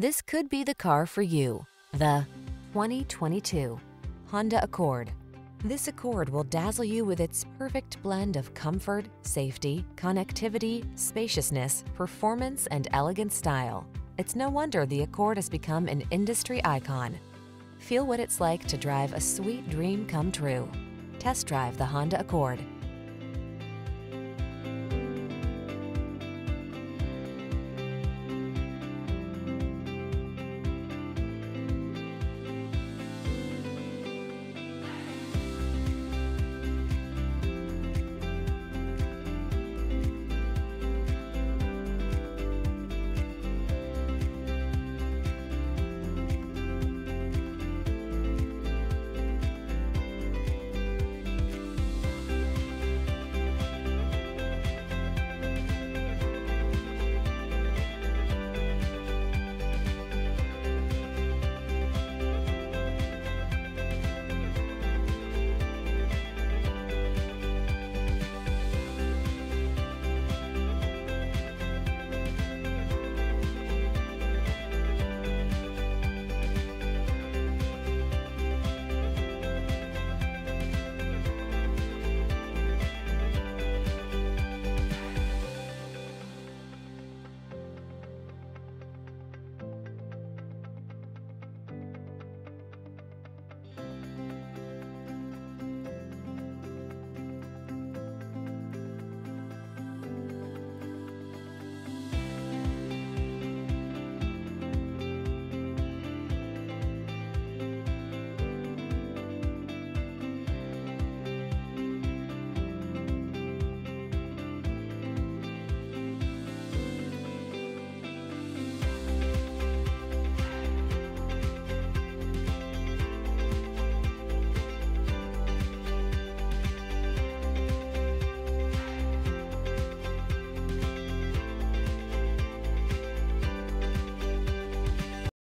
This could be the car for you. The 2022 Honda Accord. This Accord will dazzle you with its perfect blend of comfort, safety, connectivity, spaciousness, performance, and elegant style. It's no wonder the Accord has become an industry icon. Feel what it's like to drive a sweet dream come true. Test drive the Honda Accord.